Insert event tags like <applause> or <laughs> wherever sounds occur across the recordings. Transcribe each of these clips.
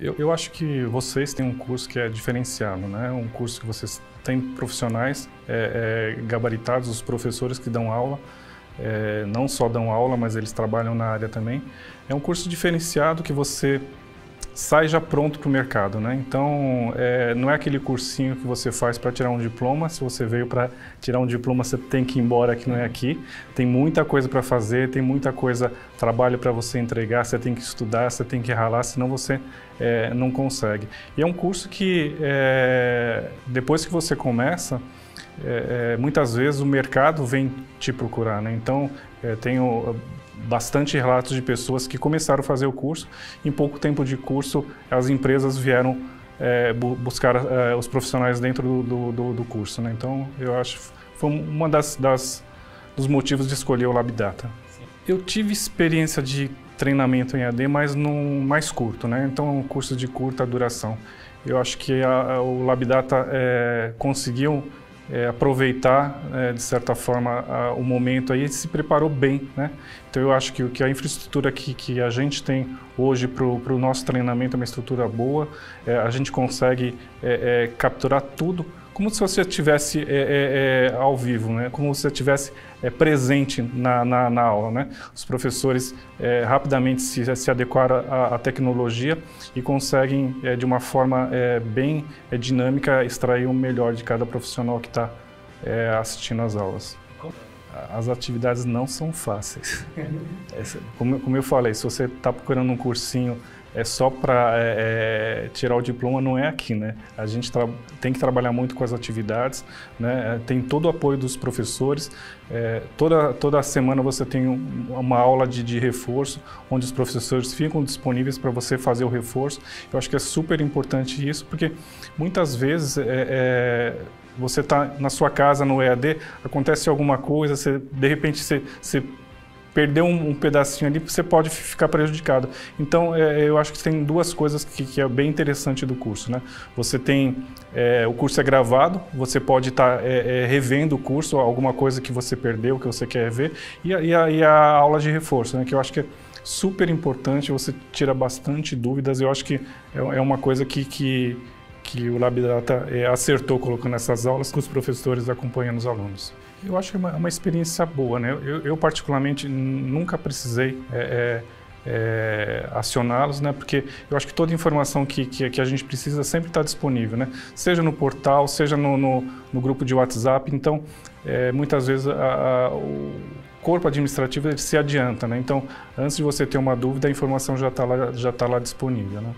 Eu, eu acho que vocês têm um curso que é diferenciado, né? Um curso que vocês têm profissionais é, é, gabaritados, os professores que dão aula, é, não só dão aula, mas eles trabalham na área também. É um curso diferenciado que você sai já pronto para o mercado, né? Então, é, não é aquele cursinho que você faz para tirar um diploma. Se você veio para tirar um diploma, você tem que ir embora que não é aqui. Tem muita coisa para fazer, tem muita coisa, trabalho para você entregar. Você tem que estudar, você tem que ralar, senão você é, não consegue. E é um curso que é, depois que você começa é, é, muitas vezes o mercado vem te procurar, né? Então, é, tenho bastante relatos de pessoas que começaram a fazer o curso. Em pouco tempo de curso, as empresas vieram é, bu buscar é, os profissionais dentro do, do, do, curso, né? Então, eu acho que foi uma das, das dos motivos de escolher o Labdata. Eu tive experiência de treinamento em AD, mas num mais curto, né? Então, um curso de curta duração. Eu acho que a, a, o Labdata é, conseguiu é, aproveitar, é, de certa forma, a, o momento aí se preparou bem. Né? Então, eu acho que, que a infraestrutura que, que a gente tem hoje para o nosso treinamento é uma estrutura boa, é, a gente consegue é, é, capturar tudo como se você estivesse é, é, é, ao vivo, né? como se você estivesse é, presente na, na, na, aula. Né? Os professores é, rapidamente se, se adequaram à, à, tecnologia e conseguem, é, de uma forma bem dinâmica, extrair o melhor de cada profissional que está assistindo às aulas. As atividades não são fáceis. <laughs> como, como eu falei, se você está procurando um cursinho é só para é, é, tirar o diploma não é aqui, né? A gente tem que trabalhar muito com as atividades, né? É, tem todo o apoio dos professores. É, toda toda semana você tem um, uma aula de, de, reforço, onde os professores ficam disponíveis para você fazer o reforço. Eu acho que é super importante isso, porque muitas vezes é, é, você está na sua casa no EAD, acontece alguma coisa, você, de repente você, você perder um, um, pedacinho ali, você pode ficar prejudicado. Então, é, eu acho que tem duas coisas que, que, é bem interessante do curso. Né? Você tem, é, o curso é gravado, você pode estar tá, é, é, revendo o curso, alguma coisa que você perdeu, que você quer ver, e e a, e a aula de reforço, né? que eu acho que é super importante, você tira bastante dúvidas, eu acho que é, é uma coisa que, que, que o LabData é, acertou colocando essas aulas com os professores acompanhando os alunos. Eu acho que é uma, uma experiência boa, né? Eu, eu particularmente nunca precisei é, é, é, acioná-los, né? Porque eu acho que toda informação que, que, que a gente precisa sempre está disponível, né? Seja no portal, seja no, no, no grupo de WhatsApp. Então, é, muitas vezes a, a, o corpo administrativo ele se adianta, né? Então, antes de você ter uma dúvida, a informação já está lá, já tá lá disponível, né?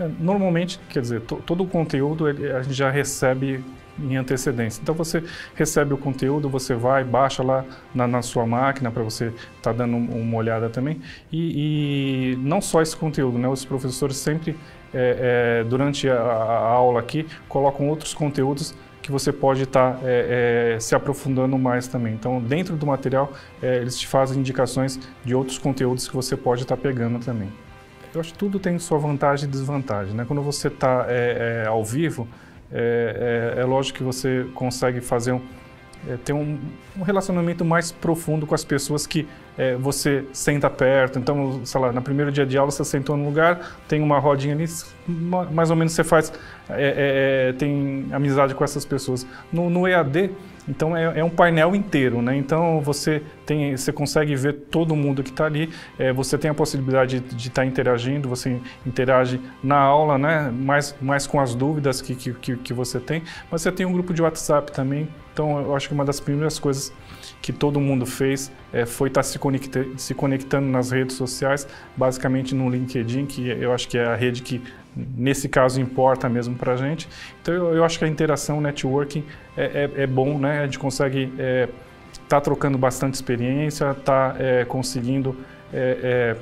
É, normalmente, quer dizer, todo o conteúdo ele, a gente já recebe em antecedência. Então você recebe o conteúdo, você vai, baixa lá na, na sua máquina para você estar tá dando uma olhada também. E, e, não só esse conteúdo, né? Os professores sempre, é, é, durante a, a, aula aqui, colocam outros conteúdos que você pode estar tá, é, é, se aprofundando mais também. Então, dentro do material, é, eles te fazem indicações de outros conteúdos que você pode estar tá pegando também. Eu acho que tudo tem sua vantagem e desvantagem. Né? Quando você está é, ao vivo, é, é, é lógico que você consegue fazer um, é, ter um, um, relacionamento mais profundo com as pessoas que é, você senta perto. Então, sei lá, no primeiro dia de aula você sentou num lugar, tem uma rodinha ali, mais ou menos você faz, é, é, é tem amizade com essas pessoas. No, no EAD, então é, é, um painel inteiro, né? Então você tem, você consegue ver todo mundo que está ali. É, você tem a possibilidade de estar tá interagindo. Você interage na aula, né? Mais, mais com as dúvidas que, que, que você tem. Mas você tem um grupo de WhatsApp também. Então eu acho que uma das primeiras coisas que todo mundo fez é, foi estar tá se, conecta, se conectando nas redes sociais, basicamente no LinkedIn, que eu acho que é a rede que nesse caso importa mesmo para a gente. Então eu, eu, acho que a interação, networking é, é, é bom, né? A gente consegue estar é, tá trocando bastante experiência, tá é, conseguindo é,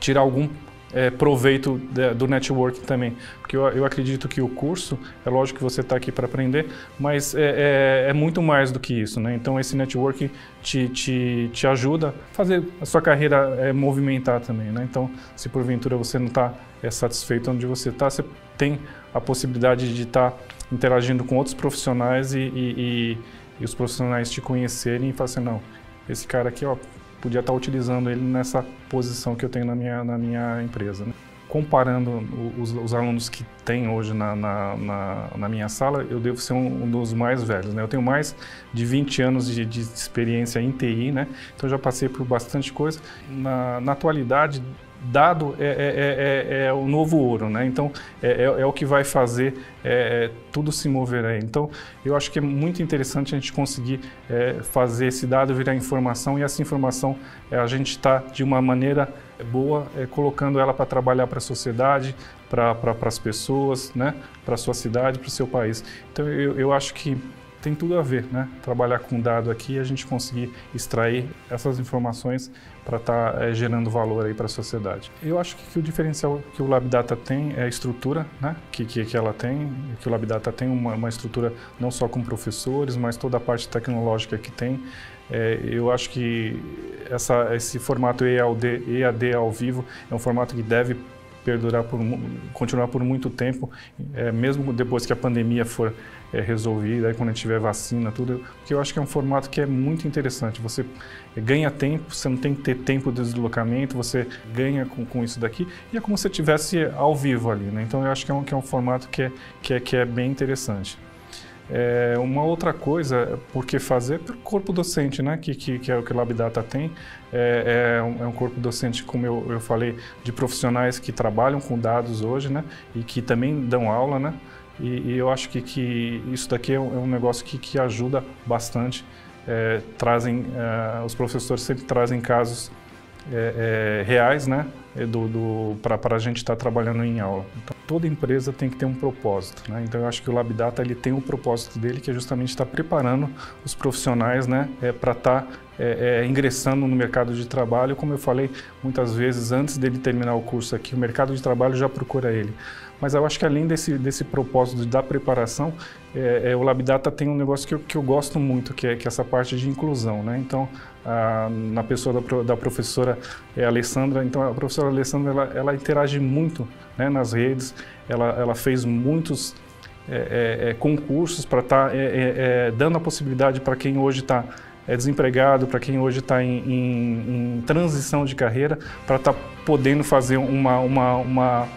tirar algum é, proveito de, do networking também. Porque eu, eu, acredito que o curso, é lógico que você está aqui para aprender, mas é, é, é, muito mais do que isso. Né? Então, esse networking te, te, te ajuda a fazer a sua carreira é, movimentar também. Né? Então, se porventura você não está é, satisfeito onde você está, você tem a possibilidade de estar tá interagindo com outros profissionais e, e, e, e os profissionais te conhecerem e falar assim, não, esse cara aqui, ó, podia estar utilizando ele nessa posição que eu tenho na minha, na minha empresa. Né? comparando os, os, alunos que tem hoje na, na, na, na, minha sala, eu devo ser um, um dos mais velhos. Né? Eu tenho mais de 20 anos de, de, experiência em TI, né? então já passei por bastante coisa. Na, na atualidade, dado é, é, é, é, o novo ouro, né? Então é, é o que vai fazer tudo se mover aí. Então eu acho que é muito interessante a gente conseguir fazer esse dado virar informação e essa informação a gente está de uma maneira boa colocando ela para trabalhar para a sociedade, para pra, as pessoas, né? Para sua cidade, para o seu país. Então eu, eu acho que tem tudo a ver, né? Trabalhar com dado aqui e a gente conseguir extrair essas informações para estar tá, é, gerando valor aí para a sociedade. Eu acho que, o diferencial que o LabData tem é a estrutura, né? Que, que, que ela tem, que o LabData tem uma, uma, estrutura não só com professores, mas toda a parte tecnológica que tem. É, eu acho que essa, esse formato EAD, EAD ao vivo é um formato que deve perdurar por continuar por muito tempo, é, mesmo depois que a pandemia for é, resolvida, aí quando a gente tiver vacina, tudo, porque eu acho que é um formato que é muito interessante. Você ganha tempo, você não tem que ter tempo de deslocamento, você ganha com, com isso daqui e é como se estivesse ao vivo ali, né? Então eu acho que é um, que é um formato que é, que é, que é bem interessante. É, uma outra coisa, por que fazer? Pelo corpo docente, né? que, que, que é o que o LabData tem. É, é, um, é um, corpo docente, como eu, eu falei, de profissionais que trabalham com dados hoje né? e que também dão aula. Né? E, e eu acho que, que isso daqui é um, é um negócio que, que ajuda bastante. É, trazem, é, os professores sempre trazem casos é, reais, né, do, do para a gente estar tá trabalhando em aula. Então, toda empresa tem que ter um propósito, né? Então eu acho que o LabData ele tem um propósito dele que é justamente estar preparando os profissionais, né, é, para estar tá, é, é, ingressando no mercado de trabalho. Como eu falei muitas vezes antes dele terminar o curso aqui, o mercado de trabalho já procura ele. Mas eu acho que além desse, desse propósito da preparação, é, é, o LabData tem um negócio que eu, que eu gosto muito, que é, que é essa parte de inclusão. Né? Então, a, na pessoa da, da professora é, Alessandra, então a professora Alessandra ela, ela interage muito né, nas redes, ela, ela fez muitos é, é, é concursos para estar tá, dando a possibilidade para quem hoje está é desempregado, para quem hoje está em, em, em, transição de carreira, para estar tá podendo fazer uma, uma, uma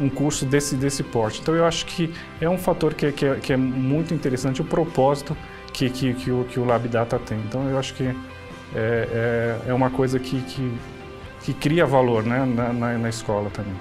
um curso desse, desse porte. Então eu acho que é um fator que, que, é, que é muito interessante, o propósito que, que, que, o, que o LabData tem. Então eu acho que é, é, é uma coisa que, que, que cria valor né, na, na, na escola também.